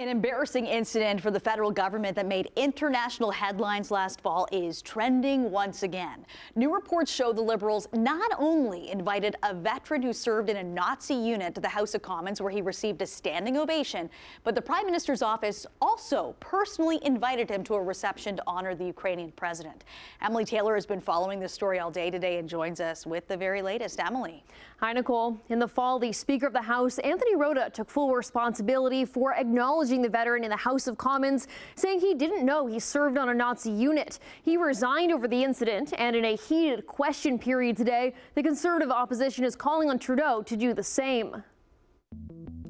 An embarrassing incident for the federal government that made international headlines last fall is trending once again. New reports show the Liberals not only invited a veteran who served in a Nazi unit to the House of Commons where he received a standing ovation, but the Prime Minister's office also personally invited him to a reception to honor the Ukrainian president. Emily Taylor has been following this story all day today and joins us with the very latest. Emily. Hi, Nicole. In the fall, the Speaker of the House, Anthony Rota, took full responsibility for acknowledging acknowledging the veteran in the House of Commons, saying he didn't know he served on a Nazi unit. He resigned over the incident, and in a heated question period today, the Conservative opposition is calling on Trudeau to do the same.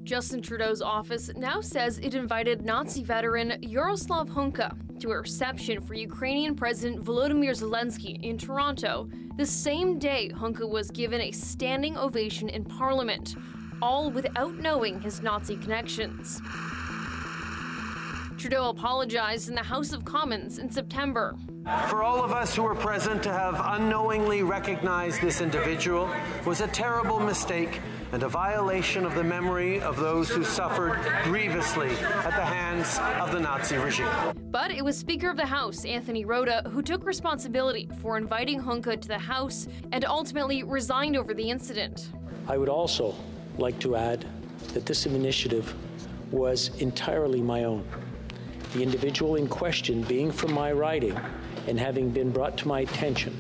Justin Trudeau's office now says it invited Nazi veteran Yaroslav Hunka to a reception for Ukrainian President Volodymyr Zelensky in Toronto the same day Hunka was given a standing ovation in Parliament, all without knowing his Nazi connections. Trudeau apologized in the House of Commons in September. For all of us who were present to have unknowingly recognized this individual was a terrible mistake and a violation of the memory of those who suffered grievously at the hands of the Nazi regime. But it was Speaker of the House, Anthony Rota, who took responsibility for inviting Hunka to the House and ultimately resigned over the incident. I would also like to add that this initiative was entirely my own the individual in question being from my riding and having been brought to my attention.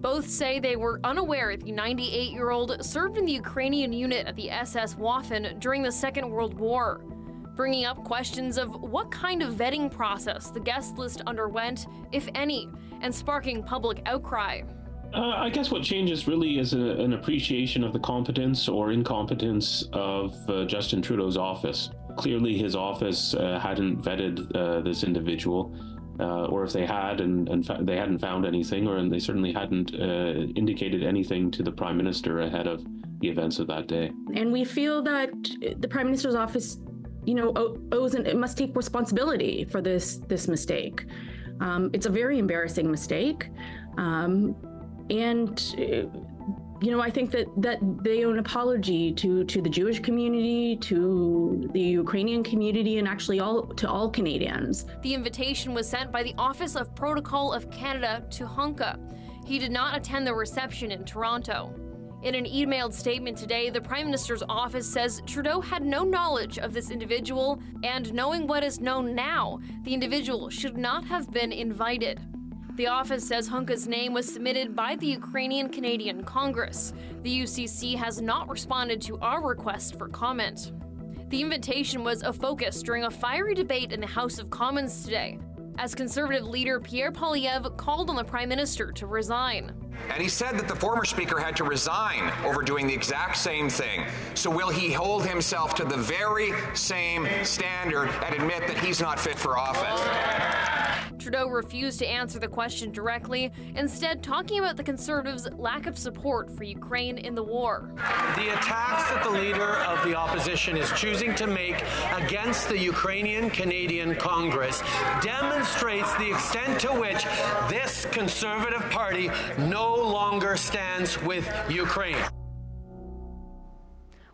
Both say they were unaware the 98 year old served in the Ukrainian unit at the SS Waffen during the Second World War, bringing up questions of what kind of vetting process the guest list underwent, if any, and sparking public outcry. Uh, I guess what changes really is a, an appreciation of the competence or incompetence of uh, Justin Trudeau's office. Clearly, his office uh, hadn't vetted uh, this individual, uh, or if they had and, and fa- they hadn't found anything, or they certainly hadn't uh, indicated anything to the prime minister ahead of the events of that day. And we feel that the prime minister's office, you know, owes and it must take responsibility for this this mistake. Um, it's a very embarrassing mistake, um, and you know, I think that that they owe an apology to to the Jewish community, to the Ukrainian community, and actually all to all Canadians. The invitation was sent by the Office of Protocol of Canada to Hunka. He did not attend the reception in Toronto. In an emailed statement today, the Prime Minister's office says Trudeau had no knowledge of this individual, and knowing what is known now, the individual should not have been invited. The office says Hunka's name was submitted by the Ukrainian Canadian Congress. The UCC has not responded to our request for comment. The invitation was a focus during a fiery debate in the House of Commons today, as Conservative leader Pierre Poilievre called on the Prime Minister to resign. And he said that the former Speaker had to resign over doing the exact same thing. So will he hold himself to the very same standard and admit that he's not fit for office? Trudeau refused to answer the question directly, instead, talking about the Conservatives' lack of support for Ukraine in the war. The attacks that the leader of the opposition is choosing to make against the Ukrainian Canadian Congress demonstrates the extent to which this Conservative Party no longer stands with Ukraine.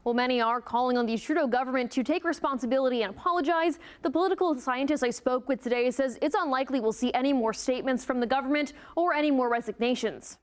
While many are calling on the Trudeau government to take responsibility and apologize, the political scientist I spoke with today says it's unlikely we'll see any more statements from the government or any more resignations.